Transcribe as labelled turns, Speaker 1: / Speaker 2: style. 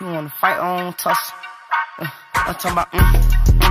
Speaker 1: You wanna fight on tussle. Uh, I'm talking about mm. mm.